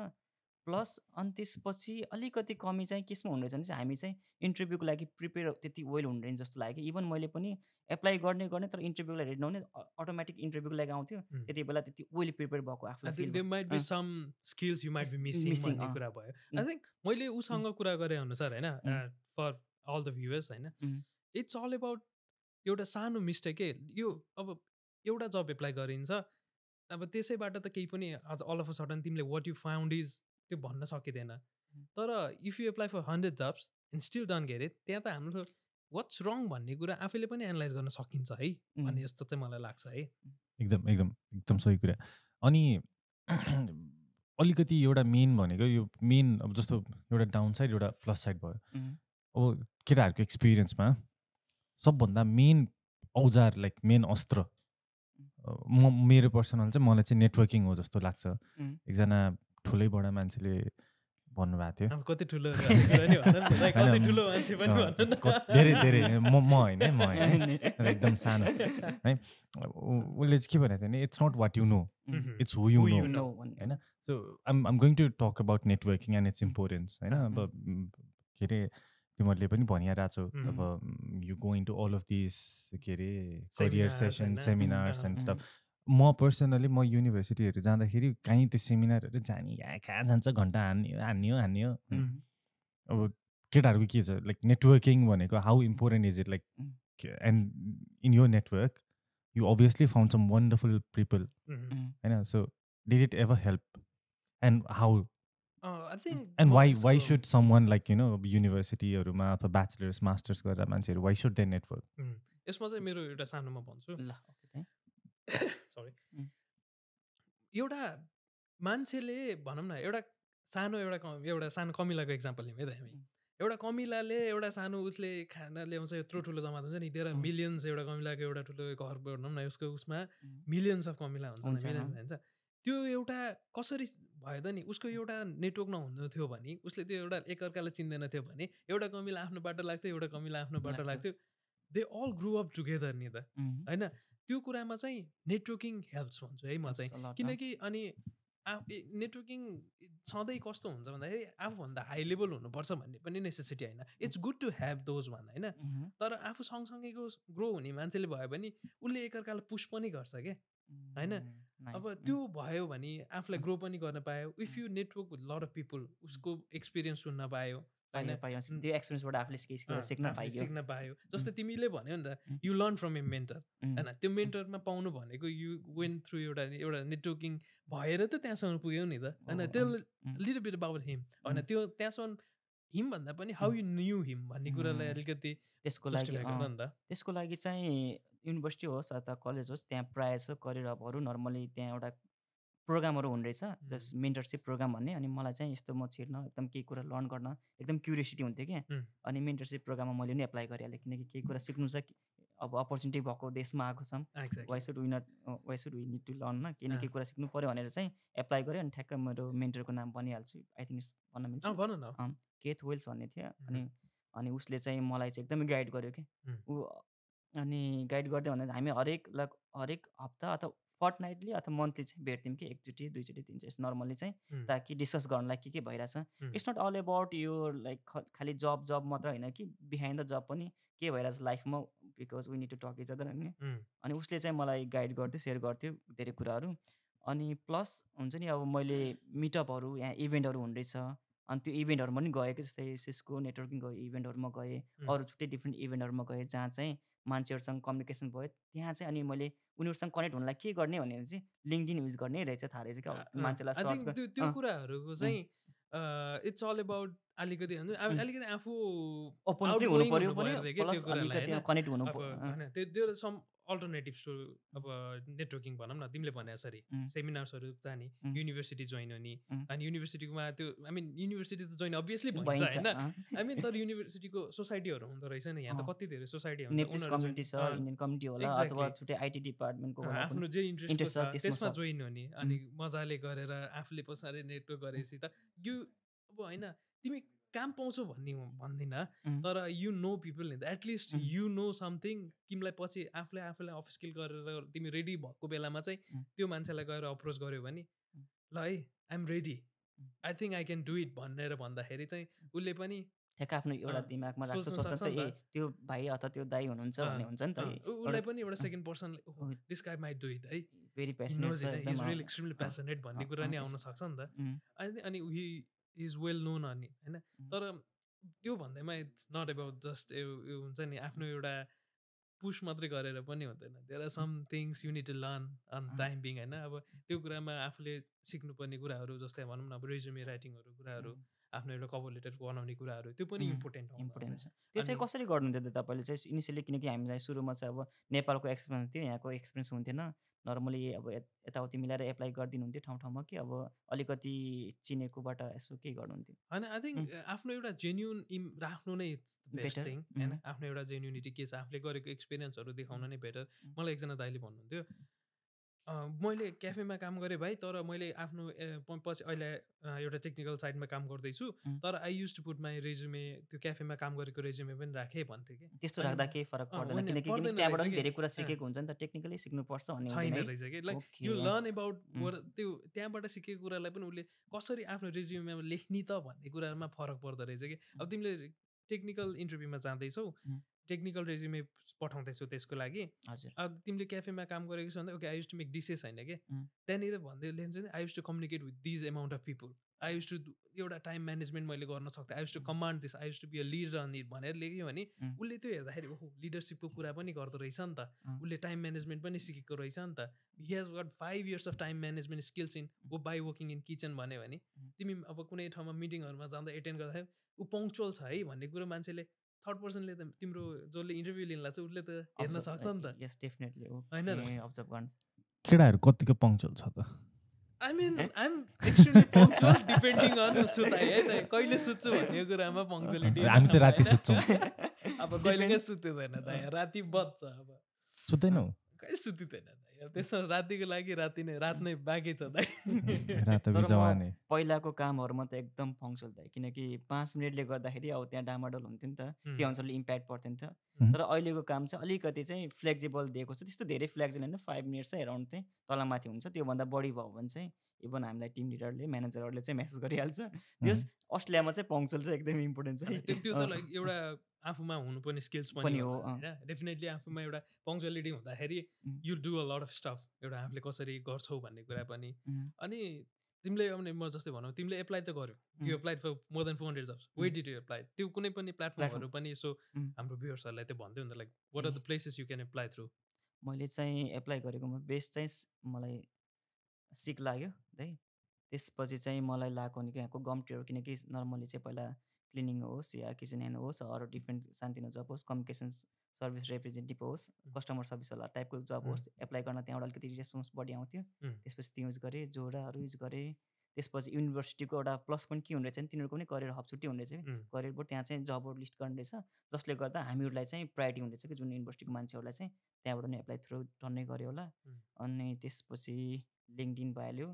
प्लस अनि त्यसपछि अलिकति कमी चाहिँ केसमा हुने रहेछ भने चाहिँ हामी चाहिँ इन्टरभ्यूको लागि प्रिपेयर त्यति वेल हुने रहेछ जस्तो लाग्यो। इभन मैले पनि एप्लाई गर्ने गर्ने तर इन्टरभ्यूको लागि रेडी नहुने अटोमेटिक इन्टरभ्यूको लागि आउँथ्यो. त्यति बेला त्यति वेल प्रिपेयर भएको आफूलाई मैले उसँग कुरा गरे अनुसार होइन. फर अल द भ्युवर्स होइन. इट्स अल अबाउट एउटा सानो मिस्टेक के यो अब एउटा जब एप्लाई गरिन्छ अब त्यसैबाट त केही पनि आज अल अफ अ सडन तिमीले वाट यु फाउन्ड इज त्यो भन्न सकिँदैन। तर if you apply for hundred jobs and still don't get it त्यहाँ त हाम्रो वाट्स रङ भन्ने कुरा आफैले पनि एनालाइज गर्न सकिन्छ है. भन्ने जस्तो चाहिँ मलाई लाग्छ है। एकदम एकदम एकदम सही कुरा। अनि <clears throat> अलिकति एउटा मेन भनेको यो मेन अब जस्तो एउटा डाउन साइड एउटा प्लस साइड भयो. अब केटाहरूको एक्सपिरियन्समा सबभन्दा मेन औजार लाइक मेन अस्त्र म मेरो पर्सनल चाहिँ मलाई चाहिँ नेटवर्किङ हो जस्तो लाग्छ। एकजना ठुलै बडा मान्छेले भन्नुभएको थियो कति ठुलो धेरै धेरै म म होइन म होइन। एकदम सानो है उसले चाहिँ के भनेको थियो भने it's not what you know. It's who you know. होइन so I'm I'm going to talk about networking and its importance होइन अब के अरे तिमीहरूले पनि भनिरहेको छौ. अब you go into all of this के अरे career session? Seminars and stuff म पर्सनली म युनिभर्सिटीहरू जाँदाखेरि कहीँ त्यो सेमिनारहरू जाने या कहाँ जान्छ घन्टा हान्ने हान्ने हो। अब केटाहरूको के छ लाइक नेटवर्किङ भनेको how important is it like. And in यो network you obviously found some wonderful people होइन? So did it ever help and how अँ, I think and why why should someone like you know युनिभर्सिटीहरूमा अथवा bachelors masters गरेर मान्छेहरू why should they network यसमा चाहिँ मेरो एउटा सानोमा भन्छु। <laughs> सरी. एउटा मान्छेले भनौँ न एउटा सानो एउटा कम एउटा सानो कमिलाको इक्जाम्पल लिउँ है त हामी. एउटा कमिलाले एउटा सानो उसले खाना ल्याउँछ यत्रो ठुलो जमात हुन्छ नि उम्. मिलियन्स एउटा कमिलाको एउटा ठुलो घर भनौँ न यसको उसमा मिलियन्स अफ कमिला हुन्छ मिलियन्स। हुन्छ त्यो एउटा कसरी भयो त नि उसको एउटा नेटवर्क नहुनु थियो भने उसले त्यो एउटा एकअर्कालाई चिन्दैन थियो भने एउटा कमिला आफ्नो बाटो लाग्थ्यो एउटा कमिला आफ्नो बाटो लाग्थ्यो। They all grow up together नि त होइन त्यो कुरामा चाहिँ नेटवर्किङ हेल्प्स भन्छु है म चाहिँ। किनकि अनि नेटवर्किङ सधैँ कस्तो हुन्छ भन्दाखेरि आफूभन्दा हाई लेभल हुनुपर्छ भन्ने पनि नेसेसिटी होइन। It's good to have those भन होइन। तर आफू सँगसँगैको ग्रो हुने मान्छेले भयो भने उसले एकअर्कालाई पुस पनि गर्छ क्या होइन? अब त्यो भयो भने आफूलाई ग्रो पनि गर्न पायो। If you network with lot of people उसको एक्सपिरियन्स सुन्न पायो। होइन पायो पायो त्यो एक्सपिरियन्सबाट आफूले सिक्न पाइयो। सिक्न पायो। जस्तै तिमीले भन्यो नि त. You learn from a mentor होइन त्यो मेन्टरमा पाउनु भनेको यु वेन थ्रु एउटा एउटा नेटवर्किङ भएर त त्यहाँसम्म पुग्यौ नि त। होइन त्यो. लिटल बिट अबाउट हिम होइन. त्यो त्यहाँसम्म हिम भन्दा पनि हाउ यु न्यू हिम भन्ने कुरालाई. अलिकति त्यसको लागि त्यसको लागि चाहिँ युनिभर्सिटी होस् अथवा कलेज होस् त्यहाँ प्रायः जसो करियर हबहरू नर्मली त्यहाँ एउटा प्रोग्रामहरू हुने रहेछ जस मेन्टरसिप प्रोग्राम भन्ने अनि मलाई चाहिँ यस्तो म छिर्न एकदम केही कुरा लर्न गर्न एकदम क्युरियोसिटी हुन्थ्यो क्या. अनि मेन्टरसिप प्रोग्राममा मैले नि एप्लाई गरिहालेँ किनकि केही कुरा सिक्नु छ अब अपर्च्युनिटी भएको देशमा आएको छौँ। Why should we not why should we need to learn न केही न केही। कुरा सिक्नु पऱ्यो भनेर चाहिँ एप्लाई गरेँ अनि ठ्याक्क मेरो मेन्टरको नाम भनिहाल्छु। आई थिङ्क भन्न मिल्छ। केथ वेल्स भन्ने थियो अनि अनि उसले चाहिँ मलाई चाहिँ एकदमै गाइड गर्यो कि. ऊ अनि गाइड गर्दै भन्दा हामी हरेक लाइक हरेक हप्ता अथवा फर्ट नाइटली अथवा मन्थली चाहिँ भेट्थ्यौँ कि एकचोटि दुईचोटि तिनचोटि नर्मली चाहिँ. ताकि डिस्कस गर्नलाई के के भइरहेछ. इट्स नट अल एबाउट यो लाइक खालि जब जब मात्र होइन कि बिहाइन्ड द जब पनि के भइरहेछ लाइफमा because we need to talk each other होइन. अनि उसले चाहिँ मलाई गाइड गर्थ्यो सेयर गर्थ्यो धेरै कुराहरू अनि प्लस हुन्छ नि अब मैले मिटअपहरू यहाँ इभेन्टहरू रहेछ अनि त्यो इभेन्टहरूमा पनि गएँ कि जस्तै सिस्को नेटवर्किङको इभेन्टहरूमा गएँ. अरू छुट्टै डिफ्रेन्ट इभेन्टहरूमा गएँ जहाँ चाहिँ मान्छेहरूसँग कम्युनिकेसन भयो त्यहाँ चाहिँ अनि मैले उनीहरूसँग कनेक्ट हुनलाई के गर्ने भने चाहिँ लिङ्कडिन युज गर्ने रहेछ थाहा रहेछ क्या मान्छेलाई त्यो कुराहरूको चाहिँ इट्स अल अबाउट अलिकति. अलिकति आफू? कनेक्ट हुनु त्यो अल्टरनेटिभ्स टु अब नेटवर्किङ भनौँ न तिमीले भने उम्. सेमिनार्सहरू जाने. युनिभर्सिटी जोइन हुने. अनि युनिभर्सिटीमा त्यो आई मिन युनिभर्सिटी त जोइन अभियसली भन्छ होइन। आई मिन तर युनिभर्सिटीको सोसाइटीहरू हुँदो रहेछ नि यहाँ त। कति धेरै सोसाइटी आफ्नो जे इन्ट्रेस्ट छ, त्यसमा। जोइन हुने अनि मजाले गरेर आफूले पछाडि नेटवर्क गरेपछि त यो अब होइन तिमी काम पाउँछौ भन्ने भन्दिनँ. तर you know people at least. You know something तिमीलाई पछि आफूले आफूलाई अफ स्किल गरेर तिमी रेडी भएको बेलामा चाहिँ. त्यो मान्छेलाई गएर अप्रोच गर्यो भने. ल है I'm ready. I think I can do it भनेर भन्दाखेरि चाहिँ उसले पनि ठ्याक्क आफ्नो एउटा दिमागमा राख्छ सोच्छ ए। त्यो भाइ अथवा त्यो दाई हुनुहुन्छ भन्ने हुन्छ नि त उसलाई पनि एउटा. सेकेन्ड पर्सनले अँ. This guy might do it है भेरी अँ, really extremely अँ, passionate भन्ने कुरा नि आउन सक्छ नि त अनि अनि इज वेल नोन अनि होइन? तर त्यो भन्दैमा इट्स नट एबाउट जस्ट यो हुन्छ नि आफ्नो एउटा पुस मात्रै गरेर पनि हुँदैन। There are some things you need to learn on. Time being होइन? अब त्यो कुरामा आफूले सिक्नुपर्ने कुराहरू जस्तै भनौँ न अब रेज्युमे राइटिङहरू कुराहरू आफ्नो एउटा कभर लेटर बनाउने कुराहरू त्यो पनि इम्पोर्टेन्ट इम्पोर्टेन्ट छ। त्यो चाहिँ कसरी गर्नुहुन्थ्यो त तपाईँले? चाहिँ इनिसियली किनकि हामीलाई सुरुमा चाहिँ अब नेपालको एक्सपिरियन्स थियो यहाँको एक्सपिरियन्स हुन्थेन। नर्मली अब यत- यताउति मिलाएर एप्लाई गरिदिनुहुन्थ्यो ठाउँ ठाउँमा कि अब अलिकति चिनेकोबाट यसो के गर्नुहुन्थ्यो। होइन आई थिङ्क आफ्नो एउटा जेन्युन इम राख्नु नै बेस्ट थिङ होइन. आफ्नो एउटा जेन्युनिटी के छ? आफूले गरेको एक्सपिरियन्सहरू देखाउन नै बेटर. मलाई एकजना दाइले भन्नुहुन्थ्यो मैले क्याफेमा काम गरेँ भाइ तर मैले आफ्नो पछि अहिले एउटा टेक्निकल साइडमा काम गर्दैछु. तर I use to put my resume त्यो क्याफेमा काम गरेको रेज्युमे पनि राखेँ भन्थ्यो कि त्यस्तो राख्दा केही फरक पर्दैन किनकि त्यहाँबाट पनि। धेरै कुरा। सिकेको हुन्छ नि त टेक्निकली सिक्नुपर्छ भन्ने छैन? रहेछ कि लाइक यु। लर्न एबाउट त्यो त्यहाँबाट सिकेको कुरालाई पनि उसले कसरी आफ्नो रेज्युमेमा लेख्ने त भन्ने कुरामा फरक पर्दो रहेछ कि अब तिमीले टेक्निकल इन्टरभ्यूमा जाँदैछौ. टेक्निकल रेज्युमे पठाउँदैछौ त्यसको लागि। हजुर। अब तिमीले क्याफेमा काम गरेको छ भने okay I use to make dishes होइन कि. त्यहाँनिर भन्दै लेख्छ नि I use to communicate with these amount of people I use to एउटा टाइम म्यानेजमेन्ट मैले गर्न सक्थेँ। I use to command this I use to be a leader on भनेर लेख्यो भने. उसले त्यो हेर्दाखेरि ओहो लिडरसिपको कुरा पनि गर्दो रहेछ नि त। उसले टाइम म्यानेजमेन्ट पनि सिकेको रहेछ नि त। He has got five years of time management skills in वो बाई वर्किङ इन किचन भन्यो भने. तिमी अब कुनै ठाउँमा मिटिङहरूमा जाँदा एटेन्ड गर्दाखेरि ऊ पङ्क्चुअल छ है भन्ने कुरो मान्छेले थर्ड पर्सनले त तिम्रो जसले इन्टरभ्यू लिन लाग्छ उसले त हेर्न सक्छ नि त। यस डेफिनेटली होइन र? अब्जर्भ गर्नु केटाहरू कतिको पङ्क्चुअल छ त? I mean I'm extremely punctual depending on सुताइ है त? कहिले सुत्छु भन्ने कुरामा पङ्क्चुअलिटी हामी त राति सुत्छौँ। अब कहिले काहीँ सुत्दैन त यहाँ राति बज्छ अब। सुत्दैनौ? कहीँ सुतिँदैन त? यहाँ त्यसमा रातिको लागि राति नै रात नै बाँकी छ दाइ। <laughs> पहिलाको कामहरूमा त एकदम पङ्क्चुअल थियो किनकि पाँच मिनटले गर्दाखेरि अब त्यहाँ डामाडोल हुन्थ्यो नि त त्यो अनुसारले इम्प्याक्ट पर्थ्यो नि त. तर अहिलेको काम चाहिँ अलिकति चाहिँ फ्लेक्जिबल दिएको छ त्यस्तो धेरै फ्लेक्जिबल होइन फाइभ मिनट्स चाहिँ एराउन्ड चाहिँ तलमाथि हुन्छ त्योभन्दा बढी भयो भने चाहिँ इभन हामीलाई टिम लिडरले म्यानेजरहरूले चाहिँ मेसेज गरिहाल्छ। त्यस अस्ट्रेलियामा चाहिँ पङ्क्चुअल चाहिँ एकदम इम्पोर्टेन्ट छ। त्यो त लाइक एउटा आफूमा हुनुपर्ने स्किल्स पनि हो। होइन? डेफिनेटली आफूमा एउटा पङ्क्चुअलिटी हुँदाखेरि. You do a lot of stuff एउटा आफूले कसरी गर्छौ भन्ने कुरा पनि. अनि तिमीले अब नि म जस्तै भनौँ तिमीले एप्लाई त गर्यो। You. Applied for more than four hundred jobs where did you apply त्यो कुनै पनि प्लेटफर्महरू पनि यसो. हाम्रो भ्युवर्सहरूलाई त्यो भन्दै हुन्छ like what are the places you can apply through मैले चाहिँ एप्लाई गरेकोमा बेस्ट चाहिँ मलाई सिक लाग्यो है। त्यसपछि चाहिँ मलाई लागेको भनेको यहाँको गम्टीहरू किनकि नर्मली चाहिँ पहिला क्लिनिङ होस् या किचन होस् अरू डिफ्रेन्ट सानतिनो जब होस् कम्युनिकेसन सर्भिस रिप्रेजेन्टेटिभ होस् कस्टमर सर्भिसवाला टाइपको जब होस् एप्लाई गर्न त्यहाँबाट अलिकति रेस्पोन्स बढी आउँथ्यो. त्यसपछि त्यो युज गरेँ जोडाहरू युज गरेँ त्यसपछि युनिभर्सिटीको एउटा प्लस पोइन्ट के हुने रहेछ तिनीहरूको पनि करियर हब छुट्टै हुने रहेछ. करियर बोर्ड त्यहाँ चाहिँ जबहरू लिस्ट गर्ने रहेछ जसले गर्दा हामीहरूलाई चाहिँ प्रायोरिटी रहेछ कि जुन युनिभर्सिटीको मान्छेहरूलाई चाहिँ त्यहाँबाट नै एप्लाई थ्रु टन्नै गऱ्यो होला. अनि त्यसपछि लिङ्कडिन भइहाल्यो.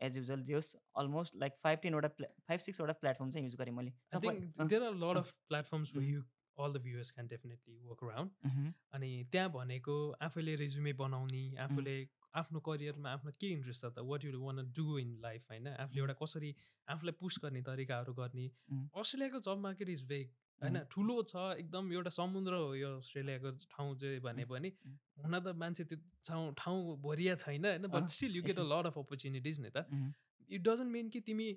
एज युजल जे होस् अलमोस्ट लाइक फाइभ टेनवटा फाइभ सिक्सवटा प्लेटफर्म चाहिँ युज गरेँ मैले। आई तपाईँ- थिङ्क अँ, there are lot of platforms um. You all the viewers can definitely work around अनि त्यहाँ भनेको आफूले रेज्युमे बनाउने आफूले आफ्नो करियरमा आफ्नो के इन्ट्रेस्ट छ त? What you want do in life होइन? आफूले एउटा कसरी आफूलाई पुस गर्ने तरिकाहरू गर्ने. अस्ट्रेलियाको जब मार्केट इज भेग होइन. ठुलो छ एकदम एउटा समुद्र हो यो अस्ट्रेलियाको ठाउँ चाहिँ भने. पनि. हुन त मान्छे त्यो ठाउँ ठाउँ भरिया छैन होइन but still you get a lot of opportunities नि त इट डजन्ट मिन कि तिमी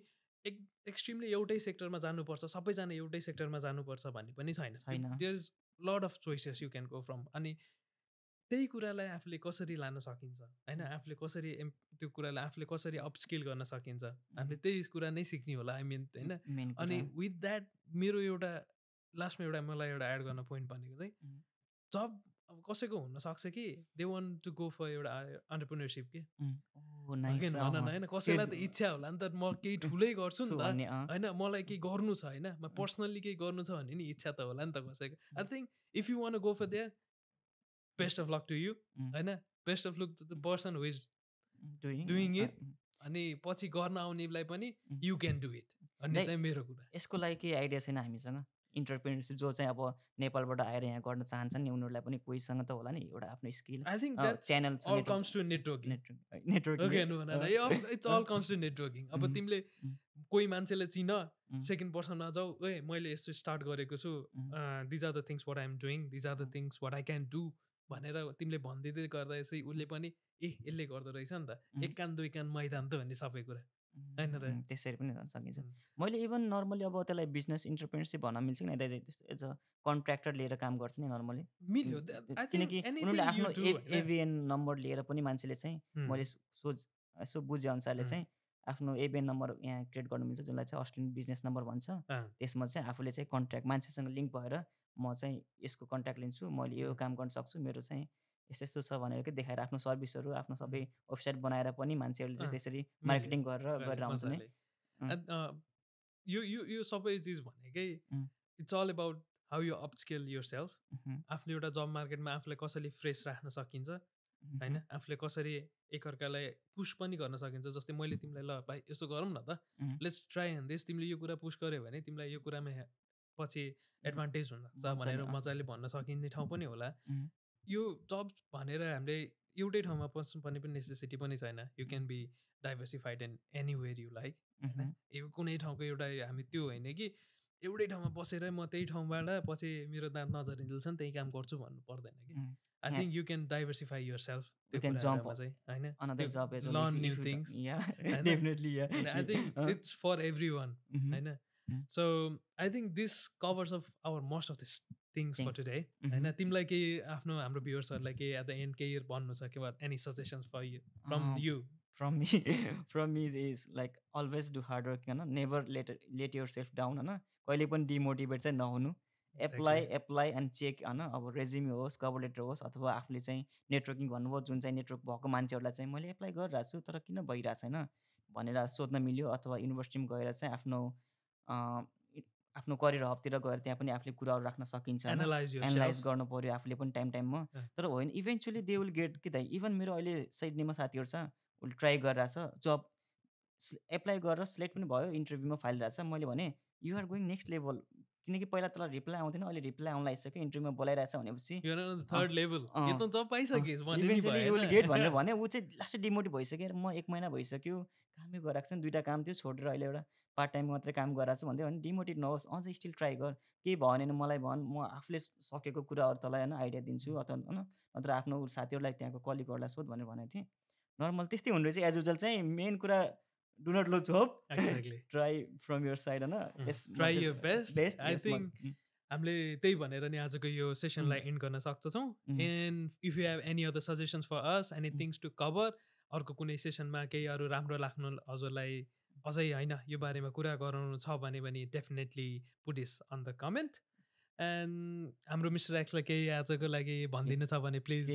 एक एक्सट्रिमली एउटै सेक्टरमा जानुपर्छ सबैजना एउटै सेक्टरमा जानुपर्छ भन्ने पनि छैन। There is lot of choices you can go from अनि त्यही कुरालाई आफूले कसरी लान सकिन्छ होइन आफूले कसरी एम त्यो कुरालाई आफूले कसरी अपस्किल गर्न सकिन्छ हामीले त्यही कुरा नै सिक्ने होला आई मिन होइन अनि। विथ द्याट मेरो एउटा लास्टमा एउटा मलाई एउटा एड गर्न पोइन्ट भनेको चाहिँ. जब अब कसैको हुनसक्छ कि they want to go for एउटा अन्टरप्रिनरसिप के भन न होइन कसैलाई त इच्छा होला नि त म केही <laughs> ठुलै गर्छु नि त होइन मलाई केही गर्नु छ होइन म पर्सनल्ली केही गर्नु छ भन्ने नि इच्छा त होला नि त कसैको I think if you want go for their best of luck to you. होइन best of luck to the person who is it. Um. अनि पछि गर्न आउनेलाई पनि. यु क्यान डु इट भन्ने चाहिँ मेरो कुरा यसको लागि केही आइडिया छैन हामीसँग इन्टरप्रेनरसिप जो चाहिँ अब नेपालबाट आएर यहाँ गर्न चाहन्छन् नि उनीहरूलाई पनि कोहीसँग त होला नि एउटा आफ्नो skill I think that's channel comes to networking it's all comes to networking अब. तिमीले. कोही मान्छेले चिन. सेकेन्ड पर्सनमा जाऊ ए मैले यस्तो स्टार्ट गरेको छु. These are the things what I'm doing these are the things what I can do भनेर तिमीले भनिदिँदै गर्दा यसै उसले पनि ए यसले गर्दो रहेछ नि त. एक कान दुई कान मैदान त भन्ने सबै कुरा होइन? त्यसरी पनि गर्न सकिन्छ. मैले इभन नर्मली अब त्यसलाई बिजनेस इन्टरप्रेनरसिप भन्न मिल्छ कि नै एज एज अ कन्ट्र्याक्टर लिएर काम गर्छ नि नर्मली किनकि उनीहरूले आफ्नो एभिएन नम्बर लिएर पनि मान्छेले चाहिँ मैले सोच यसो बुझे अनुसारले उम्. चाहिँ आफ्नो एबिएन नम्बर यहाँ क्रिएट गर्नु मिल्छ जसलाई चाहिँ अस्ट्रेलियन बिजनेस नम्बर भन्छ। त्यसमा चाहिँ आफूले चाहिँ कन्ट्याक्ट मान्छेसँग लिङ्क भएर म चाहिँ यसको कन्ट्याक्ट लिन्छु मैले यो काम गर्न सक्छु मेरो चाहिँ यस्तो यस्तो छ भनेर के देखाएर आफ्नो सर्भिसहरू आफ्नो सबै वेबसाइट बनाएर पनि मान्छेहरूले चाहिँ अँ, त्यसरी। मार्केटिङ गरेर गरेर आउँछ नि यो यो यो सबै चिज भनेकै. It's all about how you upscale yourself आफूले एउटा जब मार्केटमा आफूलाई कसरी फ्रेस राख्न सकिन्छ होइन? आफूले कसरी एकअर्कालाई पुस पनि गर्न सकिन्छ जस्तै मैले तिमीलाई ल भाइ यसो गरौँ न त. लेट्स ट्राई एन्ड दिस तिमीले यो कुरा पुस गर्यो भने तिमीलाई यो कुरामा पछि एडभान्टेज हुनसक्छ भनेर। मजाले भन्न सकिने ठाउँ पनि होला. यो जब भनेर हामीले एउटै ठाउँमा बस्नुपर्ने पनि नेसेसिटी पनि छैन। You can be diversified in anywhere you like यो कुनै ठाउँको एउटा हामी त्यो होइन कि एउटै ठाउँमा बसेर म त्यही ठाउँबाट पछि मेरो दाँत नझरिन्जेलसम्म त्यही काम गर्छु भन्नु पर्दैन कि. I think you can diversify yourself चाहिँ होइन? <laughs> <laughs> होइन? I think it's for everyone होइन. So I think this covers of our most of this things for. Today. होइन तिमीलाई केही आफ्नो हाम्रो भ्युवर्सहरूलाई केही एट द एन्ड केही भन्नु छ कि any suggestions for you from you from me <laughs> from me is like always do hard work होइन never let let yourself down होइन। कहिले पनि डिमोटिभेट चाहिँ नहुनु। एप्लाई एप्लाई एन्ड चेक होइन अब रेज्युमे होस् कभर लेटर होस् अथवा आफूले चाहिँ नेटवर्किङ भन्नुभयो जुन चाहिँ नेटवर्क भएको मान्छेहरूलाई चाहिँ मैले एप्लाई गरिरहेको छु तर किन भइरहेको छैन? भनेर सोध्न मिल्यो अथवा युनिभर्सिटीमा गएर चाहिँ आफ्नो आफ्नो करियर हबतिर गएर त्यहाँ पनि आफूले कुराहरू राख्न सकिन्छ? एनालाइज गर्नु पऱ्यो आफूले पनि टाइम टाइममा। तर होइन इभेन्चुली दे विल गेट कि त इभन मेरो अहिले सिडनीमा साथीहरू छ उसले ट्राई गरिरहेछ जब एप्लाई गरेर सिलेक्ट पनि भयो इन्टरभ्यूमा फाइल रहेछ मैले भने you are going next level किनकि पहिला तल रिप्लाई आउँथेन अहिले रिप्लाई आउन लागिसक्यो इन्टरभ्यूमा बोलाइरहेछ भनेपछि थर्ड लेभल? गेट भनेर भने ऊ चाहिँ लास्ट डिमोटिभ भइसक्यो। म एक महिना भइसक्यो कामै गराएको छ नि दुइटा काम थियो छोडेर अहिले एउटा पार्ट टाइम मात्रै काम गराएको छु भन्दै भने डिमोटिभ नहोस् अझै स्टिल ट्राई गर। केही भयो भने मलाई भन् म आफूले सकेको कुराहरू तँलाई होइन आइडिया दिन्छु अथवा होइन नत्र आफ्नो साथीहरूलाई त्यहाँको कलिगहरूलाई सोध भनेर भनेको थिएँ। नर्मल त्यस्तै हुने रहेछ। एज युजल चाहिँ मेन कुरा do not lose hope Exactly. From your side होइन? अँ, yes, try your best. best, I yes, think उम्, हामीले त्यही भनेर नि आजको यो सेसनलाई एन्ड गर्न सक्छौँ. And if you have any other suggestions for us any things to cover अर्को कुनै सेसनमा केही अरू राम्रो लाग्नु हजुरलाई अझै होइन यो बारेमा कुरा गराउनु छ भने पनि definitely put it on the comment and हाम्रो मिस्टर एक्सलाई केही आजको लागि भनिदिनु छ भने प्लिज।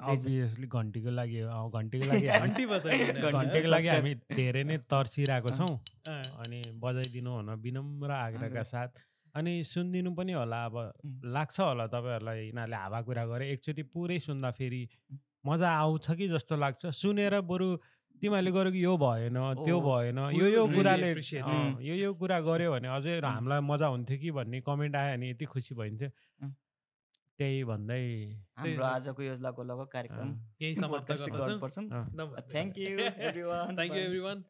अभियसली घन्टीको लागि घन्टीको लागि <laughs> <laughs> घन्टीको लागि. हामी धेरै नै तर्सिरहेको। छौँ अनि बजाइदिनु हुन विनम्र आग्रहका आग्रह। साथ अनि सुनिदिनु पनि होला अब. लाग्छ होला तपाईँहरूलाई यिनीहरूले हावा कुरा गरे एकचोटि पुरै सुन्दाखेरि मजा आउँछ कि जस्तो लाग्छ सुनेर बरु तिमीहरूले गरेको यो भएन त्यो भएन यो यो कुराले. यो यो कुरा गऱ्यो भने अझै. हामीलाई मजा हुन्थ्यो कि भन्ने कमेन्ट आयो भने यति खुसी भइन्थ्यो. त्यही भन्दै हाम्रो। आजको यो लगभग कार्यक्रम यही समाप्त गर्दछौँ गर्नुपर्छौँ अँ। नमस्ते thank you everyone Thank you everyone.